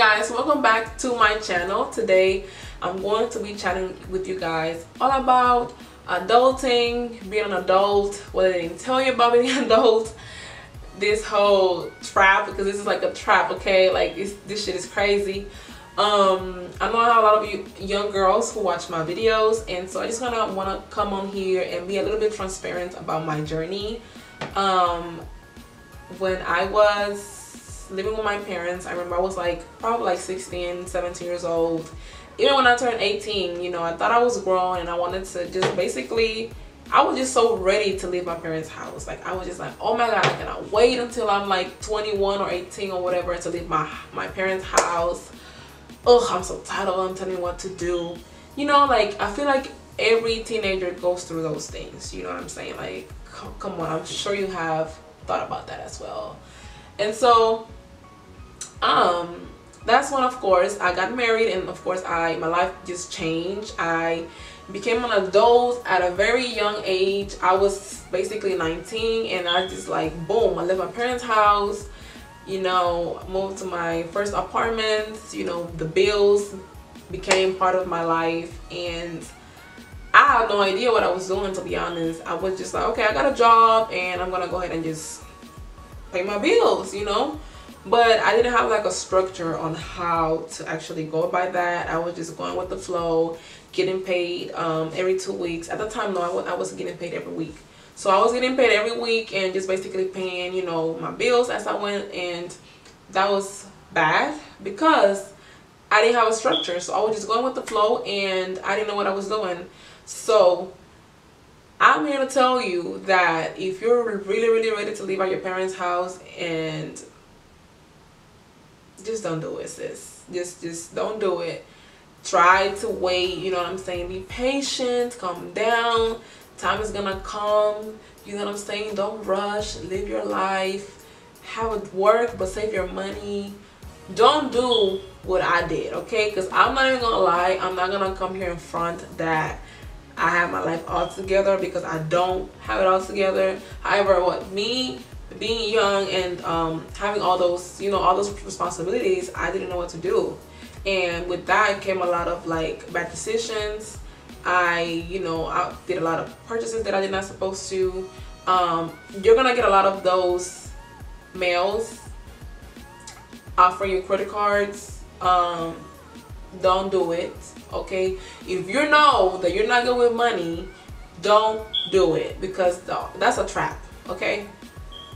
guys welcome back to my channel. Today i'm going to be chatting with you guys all about adulting being an adult what they didn't tell you about being an adult this whole trap because this is like a trap okay? Like this shit is crazy. Um i know a lot of you young girls who watch my videos and so i just of want to come on here and be a little bit transparent about my journey. Um when i was living with my parents i remember i was like probably like 16 17 years old. Even when i turned 18 you know i thought i was grown and i wanted to just basically I was just so ready to leave my parents' house. Like I was just like, oh my god, I cannot wait until I'm like 21 or 18 or whatever to leave my my parents' house. Oh i'm so tired of them telling me what to do. You know like i feel like every teenager goes through those things you know what i'm saying? Like come on i'm sure you have thought about that as well. And so um that's when of course. I got married and of course i my life just changed. I became an adult at a very young age. I was basically 19 and i just like boom i left my parents house you know moved to my first apartment you know the bills became part of my life and I had no idea what I was doing to be honest. I was just like okay I got a job and I'm gonna go ahead and just pay my bills you know but I didn't have like a structure on how to actually go by that I was just going with the flow getting paid um, every two weeks at the time no I wasn't getting paid every week so I was getting paid every week and just basically paying, you know, my bills as I went and that was bad because I didn't have a structure. So I was just going with the flow and I didn't know what I was doing. So I'm here to tell you that if you're really, really ready to leave out your parents' house and just don't do it, sis. Just, just don't do it. Try to wait, you know what I'm saying? Be patient, calm down. Time is gonna come you know what i'm saying? Don't rush. Live your life. Have it work but save your money. Don't do what i did okay? Because i'm not even gonna lie i'm not gonna come here in front that i have my life all together because i don't have it all together. However what me being young and um, having all those you know all those responsibilities i didn't know what to do and with that came a lot of like bad decisions I, you know, I did a lot of purchases that I did not supposed to. Um, you're gonna get a lot of those mails offering you credit cards. Um, don't do it, okay? If you know that you're not good with money, don't do it because that's a trap, okay?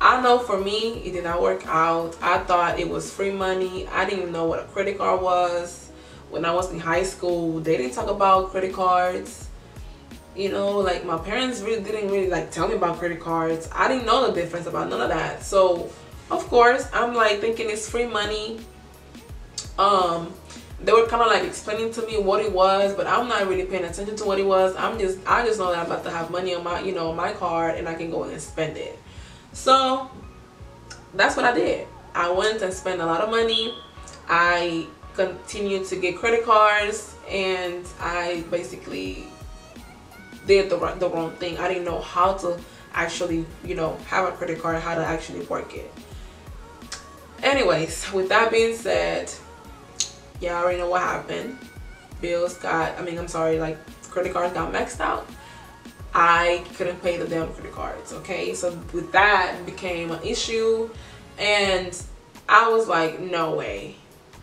I know for me, it did not work out. I thought it was free money. I didn't even know what a credit card was when I was in high school, they didn't talk about credit cards. You know, like my parents really didn't really like tell me about credit cards. I didn't know the difference about none of that. So, of course, I'm like thinking it's free money. Um, they were kind of like explaining to me what it was, but I'm not really paying attention to what it was. I'm just, I just know that I'm about to have money on my, you know, my card and I can go and spend it. So, that's what I did. I went and spent a lot of money. I continued to get credit cards and I basically did the, the wrong thing. I didn't know how to actually, you know, have a credit card, how to actually work it. Anyways, with that being said, y'all already know what happened. Bills got, I mean, I'm sorry, like credit cards got maxed out. I couldn't pay the damn credit cards, okay? So with that became an issue and I was like, no way.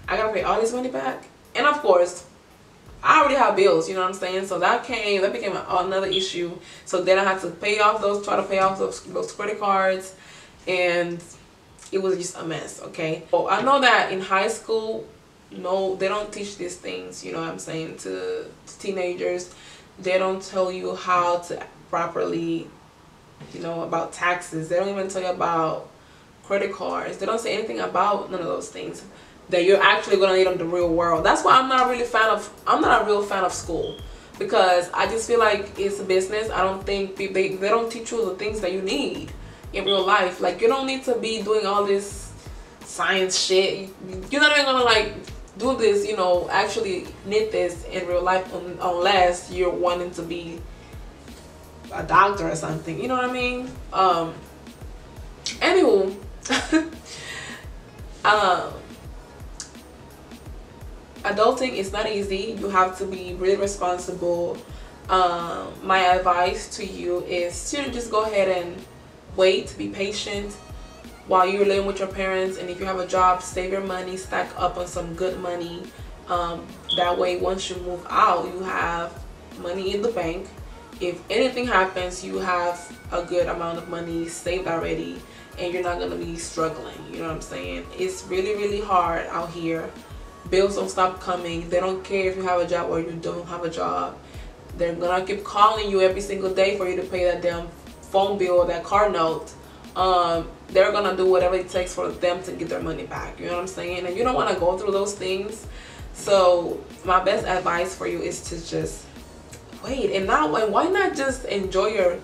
I gotta pay all this money back. And of course, I already have bills, you know what I'm saying? So that came, that became another issue. So then I had to pay off those, try to pay off those, those credit cards. And it was just a mess, okay? Well, I know that in high school, no, they don't teach these things, you know what I'm saying, to, to teenagers. They don't tell you how to properly, you know, about taxes. They don't even tell you about credit cards. They don't say anything about none of those things that you're actually going to need in the real world. That's why I'm not really fan of, I'm not a real fan of school. Because I just feel like it's a business. I don't think they, they, don't teach you the things that you need in real life. Like you don't need to be doing all this science shit. You're not even to like do this, you know, actually knit this in real life unless you're wanting to be a doctor or something. You know what I mean? Um, anywho, um, adulting is not easy you have to be really responsible um, my advice to you is to just go ahead and wait be patient while you're living with your parents and if you have a job save your money stack up on some good money. Um, that way once you move out you have money in the bank. If anything happens you have a good amount of money saved already and you're not gonna be struggling you know what i'm saying? It's really really hard out here. Bills don't stop coming. They don't care if you have a job or you don't have a job. They're gonna keep calling you every single day for you to pay that damn phone bill or that car note um, they're gonna do whatever it takes for them to get their money back you know what i'm saying? And you don't want to go through those things. So my best advice for you is to just wait and not and why not just enjoy your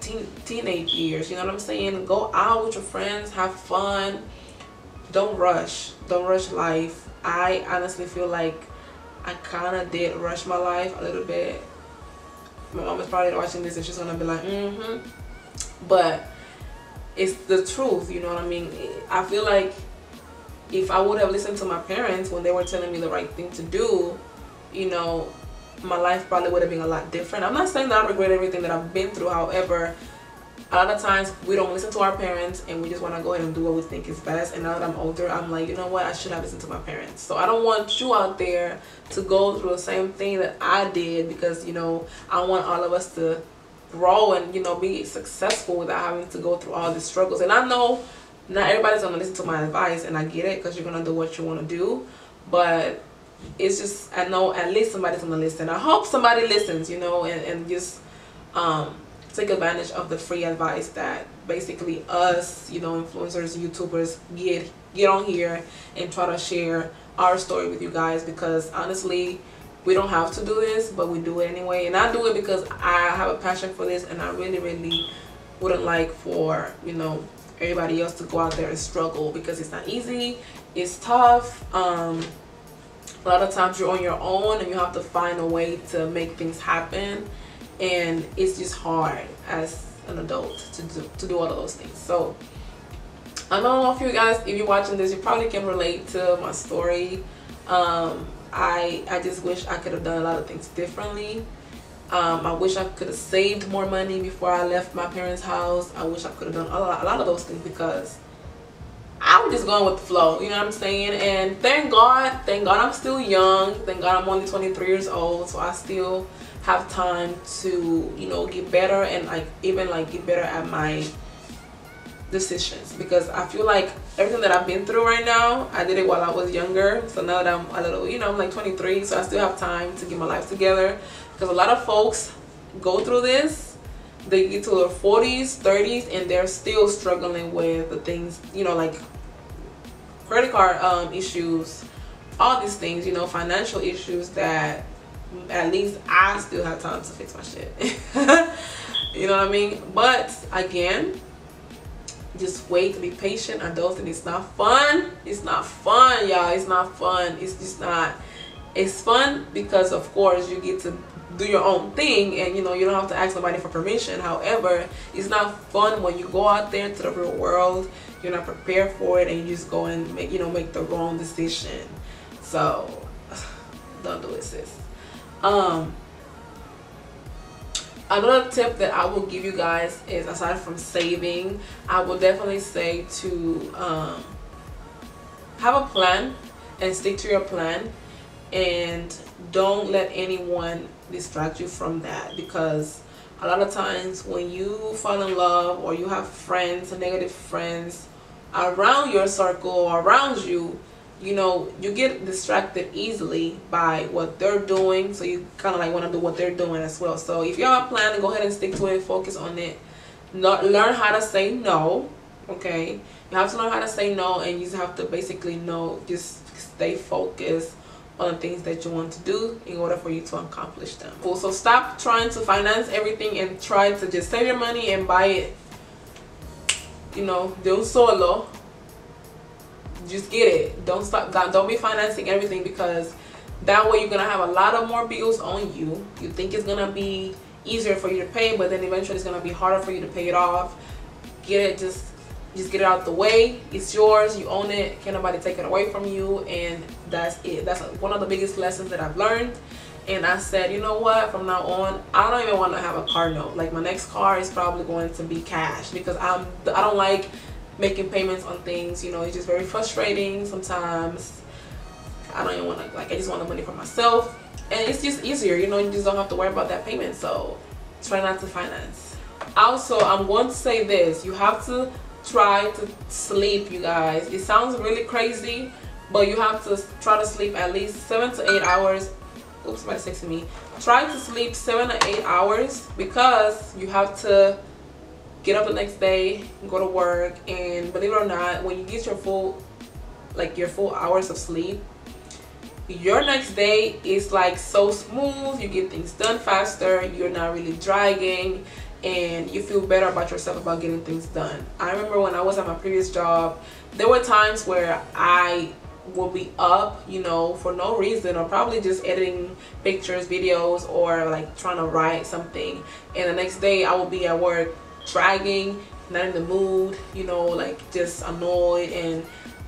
teen, teenage years you know what i'm saying? Go out with your friends have fun. Don't rush don't rush life. I honestly feel like i kind of did rush my life a little bit. My mom is probably watching this and she's gonna be like mm-hmm. But it's the truth you know what i mean i feel like if i would have listened to my parents when they were telling me the right thing to do you know my life probably would have been a lot different. I'm not saying that I regret everything that I've been through. However, a lot of times we don't listen to our parents and we just want to go ahead and do what we think is best. And now that I'm older, I'm like, you know what? I should have listened to my parents. So I don't want you out there to go through the same thing that I did because, you know, I want all of us to grow and, you know, be successful without having to go through all these struggles. And I know not everybody's to listen to my advice and I get it because you're to do what you want to do. But it's just I know at least somebody's gonna listen. I hope somebody listens, you know, and, and just um, take advantage of the free advice that basically us, you know, influencers, YouTubers get get on here and try to share our story with you guys because honestly we don't have to do this but we do it anyway. And I do it because I have a passion for this and I really really wouldn't like for you know everybody else to go out there and struggle because it's not easy it's tough. Um a lot of times you're on your own and you have to find a way to make things happen and it's just hard as an adult to do, to do all of those things. So I don't know if you guys if you're watching this you probably can relate to my story um, I I just wish I could have done a lot of things differently um, I wish I could have saved more money before I left my parents house I wish I could have done a lot, a lot of those things because I was just going with the flow, you know what I'm saying? And thank God, thank God I'm still young. Thank God I'm only 23 years old, so I still have time to, you know, get better and like even like get better at my decisions because I feel like everything that I've been through right now, I did it while I was younger. So now that I'm a little, you know, I'm like 23, so I still have time to get my life together because a lot of folks go through this they get to their 40s 30s and they're still struggling with the things you know like credit card um, issues, all these things, you know, financial issues that at least I still have time to fix my shit. you know what I mean? But again, just wait to be patient. Adulting it's not fun. It's not fun, y'all. It's not fun. It's just not. It's fun because of course you get to do your own thing and you know you don't have to ask somebody for permission however it's not fun when you go out there to the real world you're not prepared for it and you just go and make you know make the wrong decision so don't do it sis um another tip that i will give you guys is aside from saving i will definitely say to um have a plan and stick to your plan and don't let anyone distract you from that because a lot of times when you fall in love or you have friends negative friends around your circle or around you you know you get distracted easily by what they're doing so you kind of like want to do what they're doing as well so if you have a plan go ahead and stick to it focus on it Not, learn how to say no okay you have to learn how to say no and you just have to basically know just stay focused on the things that you want to do in order for you to accomplish them. Cool. So stop trying to finance everything and try to just save your money and buy it, you know, do solo. Just get it. Don't stop. Don't be financing everything because that way you're gonna have a lot of more bills on you. You think it's gonna be easier for you to pay, but then eventually it's gonna be harder for you to pay it off. Get it. Just just get it out the way it's yours you own it can't nobody take it away from you and that's it that's one of the biggest lessons that i've learned and i said you know what from now on i don't even want to have a car note like my next car is probably going to be cash because i'm i don't like making payments on things you know it's just very frustrating sometimes. I don't even want to like i just want the money for myself. And it's just easier you know you just don't have to worry about that payment so try not to finance. Also i'm going to say this you have to try to sleep you guys. It sounds really crazy but you have to try to sleep at least seven to eight hours. Oops my texting me. Try to sleep seven to eight hours because you have to get up the next day go to work and believe it or not when you get your full like your full hours of sleep your next day is like so smooth you get things done faster you're not really dragging and you feel better about yourself about getting things done. I remember when I was at my previous job, there were times where I will be up, you know, for no reason or probably just editing pictures, videos, or like trying to write something. And the next day I will be at work dragging, not in the mood, you know, like just annoyed and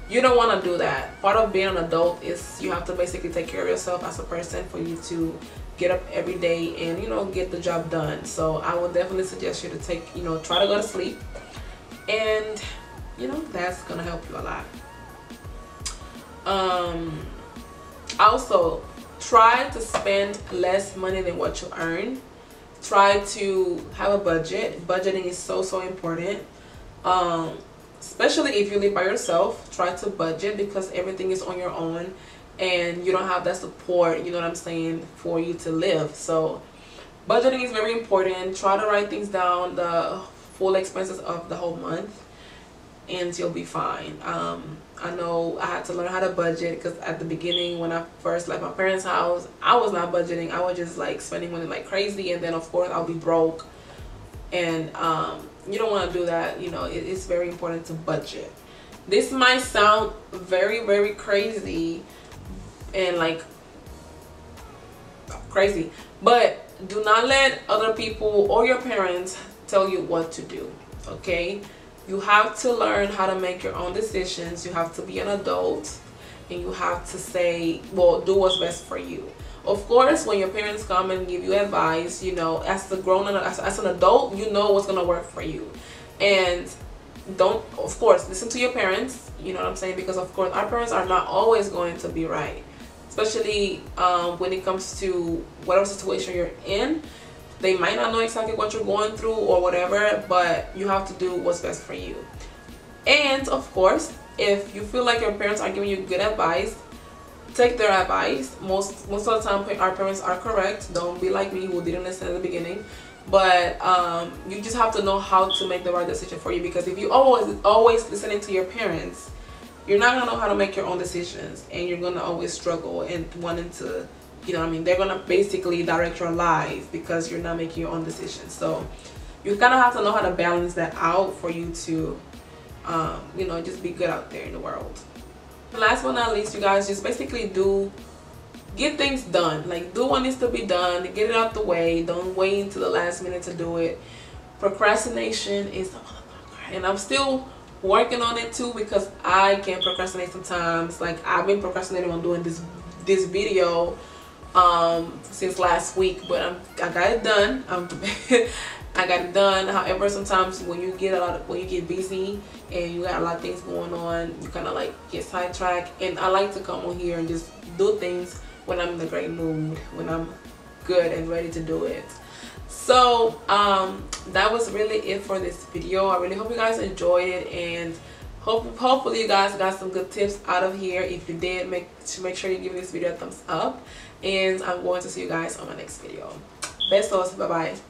you don't want to do that. Part of being an adult is you have to basically take care of yourself as a person for you to get up every day and you know get the job done. So i would definitely suggest you to take you know try to go to sleep and you know that's gonna help you a lot. Um also try to spend less money than what you earn try to have a budget. Budgeting is so so important. Um especially if you live by yourself try to budget because everything is on your own and you don't have that support you know what i'm saying for you to live. So budgeting is very important. Try to write things down the full expenses of the whole month and you'll be fine. Um, i know i had to learn how to budget because at the beginning when i first left my parents house i was not budgeting. I was just like spending money like crazy and then of course i'll be broke. And um, you don't want to do that you know it, it's very important to budget. This might sound very very crazy and like crazy but do not let other people or your parents tell you what to do okay you have to learn how to make your own decisions. You have to be an adult and you have to say well do what's best for you. Of course when your parents come and give you advice you know as a grown as, as an adult you know what's gonna work for you. And don't of course listen to your parents you know what i'm saying? Because of course our parents are not always going to be right. Especially um, when it comes to whatever situation you're in they might not know exactly what you're going through or whatever but you have to do what's best for you. And of course if you feel like your parents are giving you good advice take their advice. Most most of the time our parents are correct. Don't be like me who didn't listen at the beginning. But um, you just have to know how to make the right decision for you because if you always always listening to your parents you're not gonna know how to make your own decisions and you're gonna always struggle and wanting to you know what I mean? They're gonna basically direct your life because you're not making your own decisions. So you kind of have to know how to balance that out for you to um, you know just be good out there in the world. Last but not least you guys just basically do get things done. Like do what needs to be done get it out the way. Don't wait until the last minute to do it. Procrastination is the motherfucker and I'm still working on it too because I can procrastinate sometimes. Like I've been procrastinating on doing this this video um since last week, but I'm I got it done. I got it done. However, sometimes when you get a lot of, when you get busy and you got a lot of things going on, you kind of like get sidetracked. And I like to come on here and just do things when I'm in a great mood, when I'm good and ready to do it so um that was really it for this video i really hope you guys enjoyed it and hope hopefully you guys got some good tips out of here if you did make make sure you give this video a thumbs up and i'm going to see you guys on my next video. Best bye bye